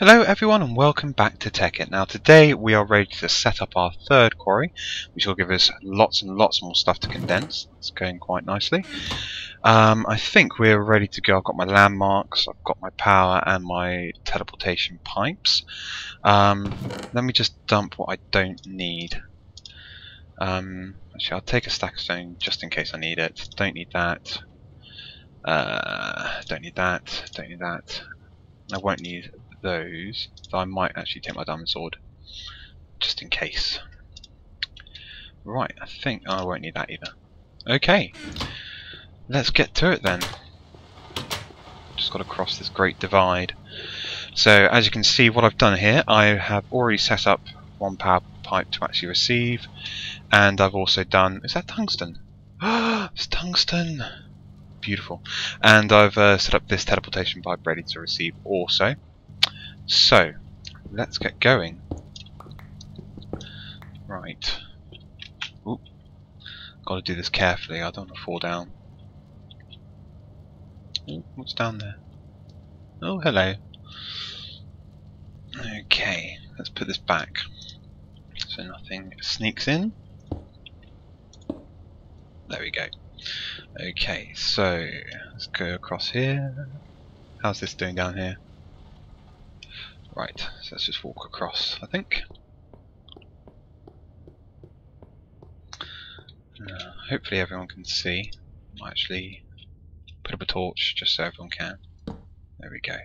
Hello everyone and welcome back to Tekkit. Now today we are ready to set up our third quarry which will give us lots and lots more stuff to condense. It's going quite nicely. Um, I think we're ready to go. I've got my landmarks, I've got my power and my teleportation pipes. Um, let me just dump what I don't need. Um, actually I'll take a stack of stone just in case I need it. Don't need that. Uh, don't need that. Don't need that. I won't need those, so I might actually take my diamond sword, just in case. Right, I think oh, I won't need that either. Okay, let's get to it then. Just got to cross this great divide. So as you can see what I've done here, I have already set up one power pipe to actually receive, and I've also done, is that tungsten? it's tungsten! Beautiful. And I've uh, set up this teleportation pipe ready to receive also. So, let's get going. Right. Oop. Gotta do this carefully, I don't want to fall down. Ooh, what's down there? Oh, hello. Okay, let's put this back so nothing sneaks in. There we go. Okay, so let's go across here. How's this doing down here? Right, so let's just walk across, I think. Uh, hopefully everyone can see. I'll actually put up a torch just so everyone can. There we go.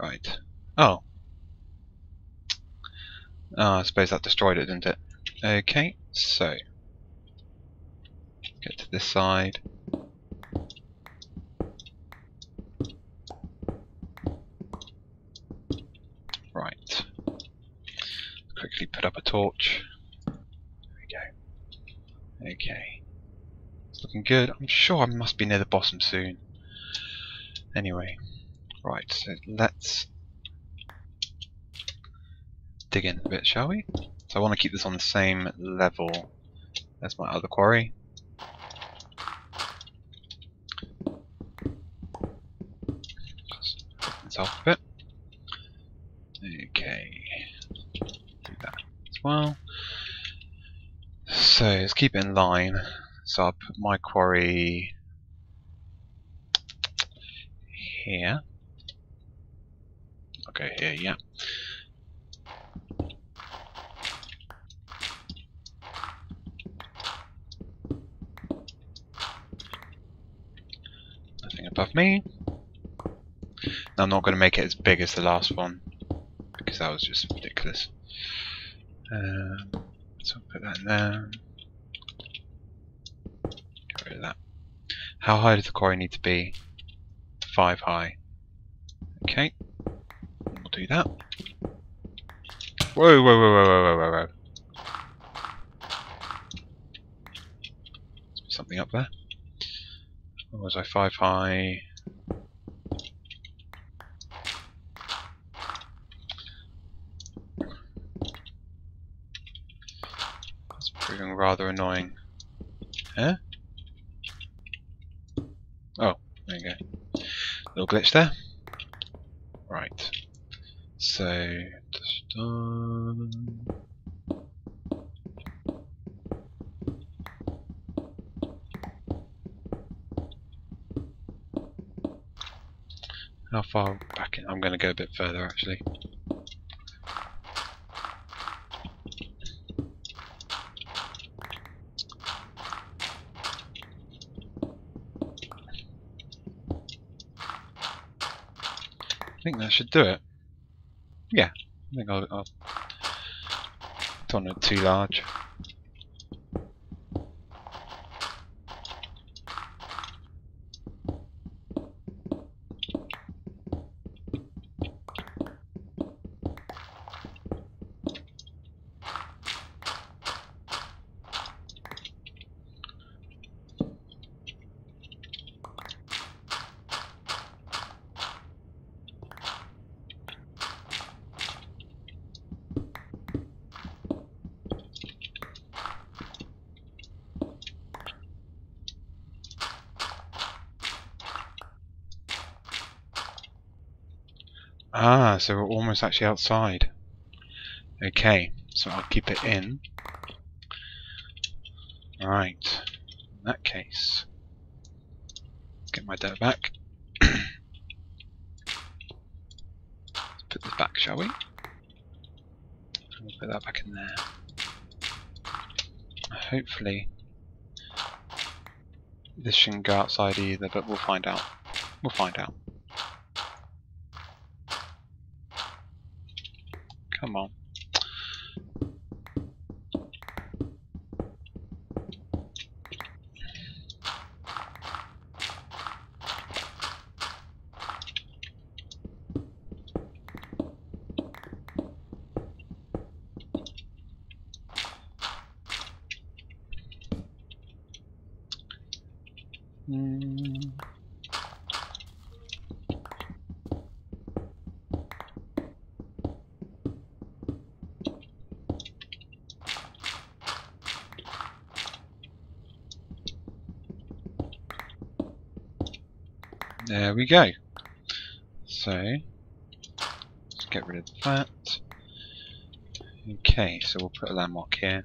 Right. Oh. Oh, I suppose that destroyed it, didn't it? Okay, so get to this side. quickly put up a torch. There we go. Okay. It's looking good. I'm sure I must be near the bottom soon. Anyway. Right, so let's dig in a bit, shall we? So I want to keep this on the same level as my other quarry. Just this off a bit. Okay well. So let's keep it in line. So I'll put my quarry here. Okay, here, yeah. Nothing above me. Now I'm not going to make it as big as the last one because that was just ridiculous. Um, so put that in there. Get rid of that. How high does the quarry need to be? Five high. Okay. We'll do that. Whoa, whoa, whoa, whoa, whoa, whoa, whoa. Something up there. Or was I five high? Rather annoying. Huh? Oh, there you go. Little glitch there. Right. So. How far back? In? I'm going to go a bit further actually. think that should do it. Yeah, I think I'll, I'll don't want it too large. Ah, so we're almost actually outside. Okay, so I'll keep it in. Right, in that case, get my dirt back. Let's put this back, shall we? We'll put that back in there. Hopefully, this shouldn't go outside either, but we'll find out. We'll find out. Come on. Mm. There we go. So, let's get rid of that. Okay, so we'll put a landmark here.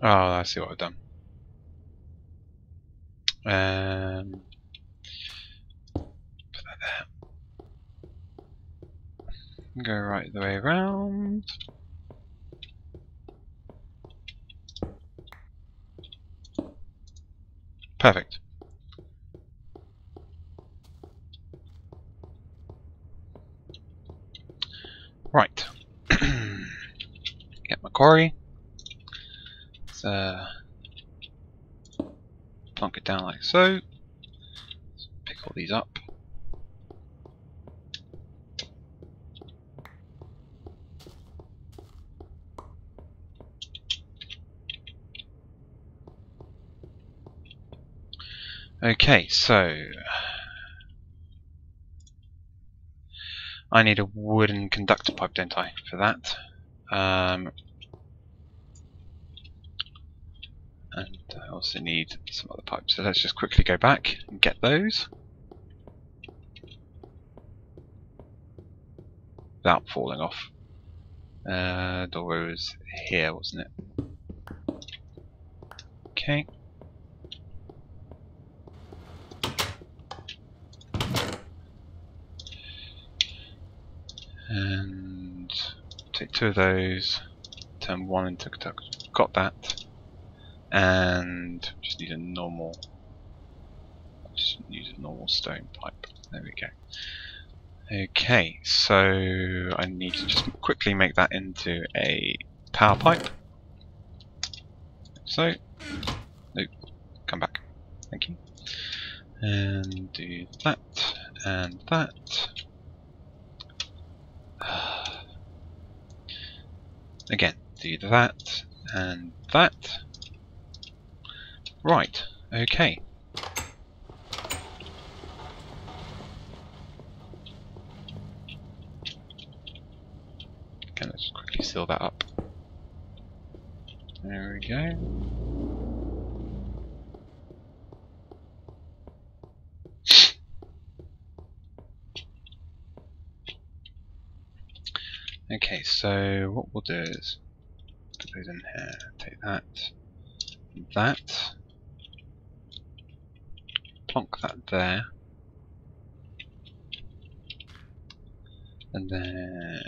Oh, I see what I've done. Um, put that there. Go right the way around. Perfect. Right. Get my quarry. Let's uh, plonk it down like so. Pick all these up. Okay, so I need a wooden conductor pipe, don't I, for that? Um, also need some other pipes. So let's just quickly go back and get those. Without falling off. Uh, doorway was here, wasn't it? Okay. And take two of those, turn one into a got that and just need a normal just use a normal stone pipe. There we go. Okay so I need to just quickly make that into a power pipe. So nope come back. Thank you. And do that and that. Again do that and that Right, okay. Okay, let's quickly seal that up. There we go. Okay, so what we'll do is put those in here, take that, that, plonk that there. And then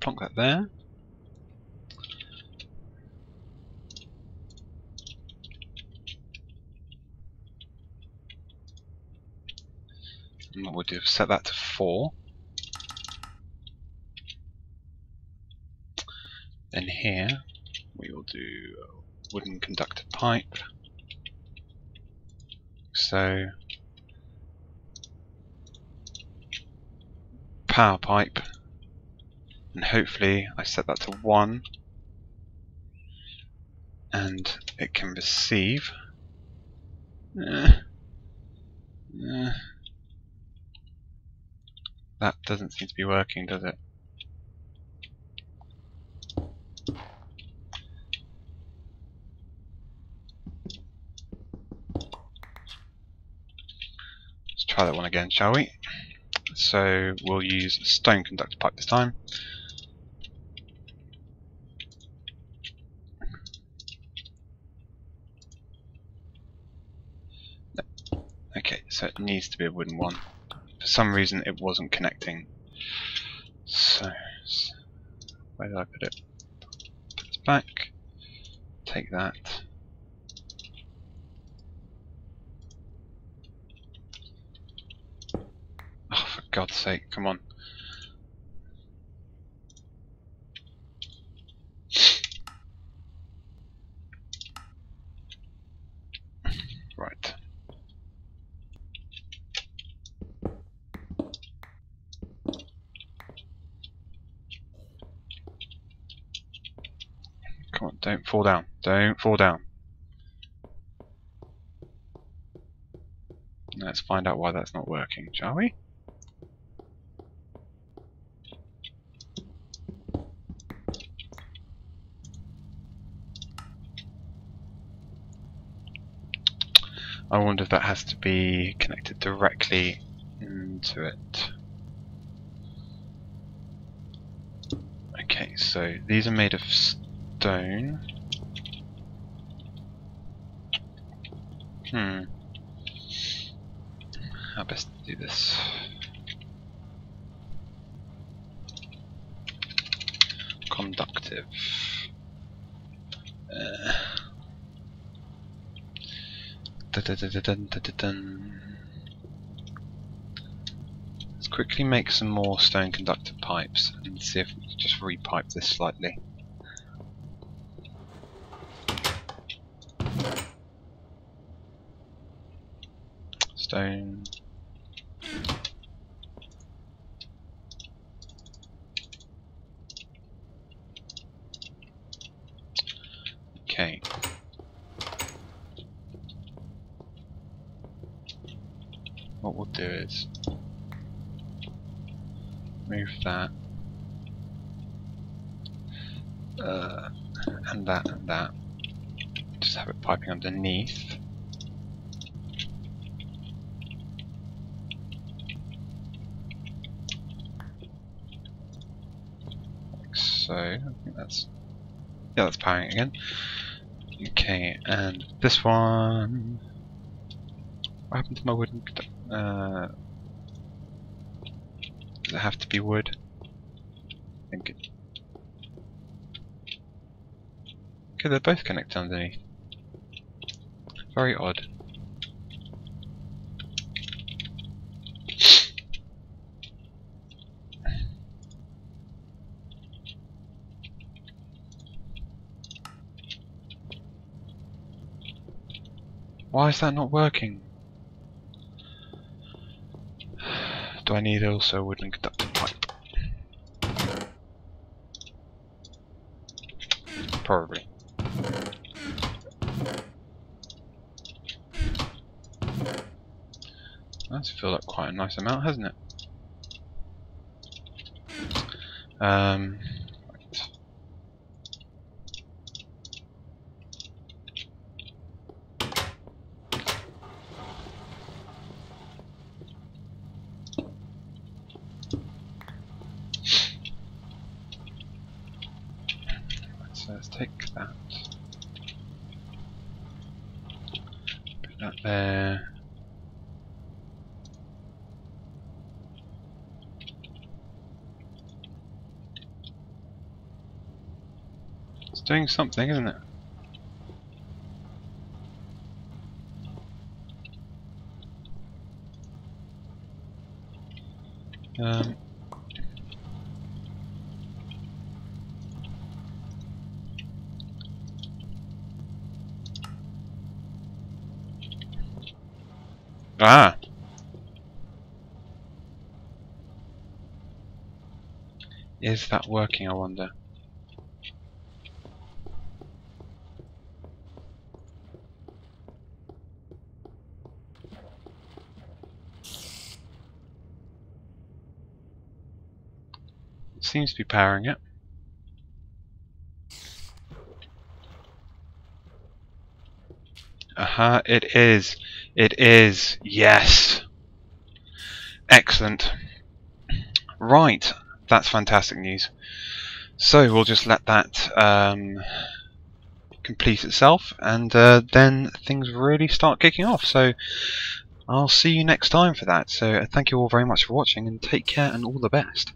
plonk that there. And what we'll do is set that to 4. Then here we will do wooden conductor pipe so power pipe and hopefully I set that to 1 and it can receive eh, Eh. that doesn't seem to be working, does it? Try that one again, shall we? So we'll use a stone conductor pipe this time. Okay, so it needs to be a wooden one. For some reason it wasn't connecting. So, where did I put it? Put this back. Take that. Oh, for God's sake, come on. Right. Come on, don't fall down. Don't fall down. Let's find out why that's not working, shall we? I wonder if that has to be connected directly into it. Okay, so these are made of stone. Hmm. How best to do this? Conductive. Uh. Let's quickly make some more stone conductor pipes and see if we can just repipe this slightly. Stone. Okay. What we'll do is move that uh, and that and that. Just have it piping underneath. Like so, I think that's yeah, that's powering again. Okay, and this one. What happened to my wooden? Uh, does it have to be wood? I think it. Okay, they're both connected underneath. Very odd. Why is that not working? Do I need also a wooden conductor pipe? Probably. That's filled up quite a nice amount, hasn't it? Um, right. So let's take that. Put that there. It's doing something, isn't it? Um, ah! Is that working, I wonder? Seems to be powering it. Aha, uh -huh, it is. It is. Yes. Excellent. Right, that's fantastic news. So we'll just let that um, complete itself, and uh, then things really start kicking off. So I'll see you next time for that. So uh, thank you all very much for watching, and take care and all the best.